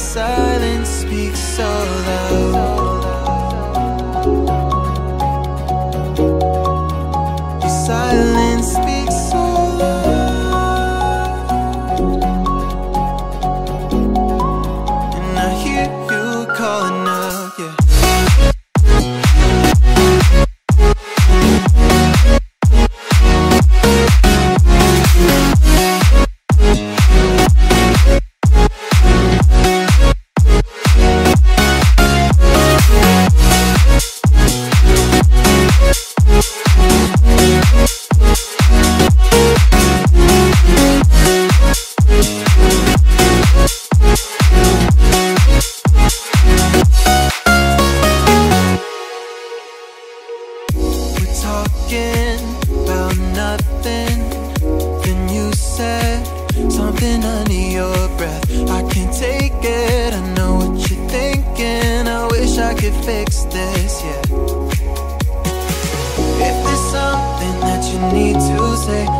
silence speaks so loud. Talking about nothing. Then you said something under your breath. I can't take it. I know what you're thinking. I wish I could fix this, yeah. If there's something that you need to say,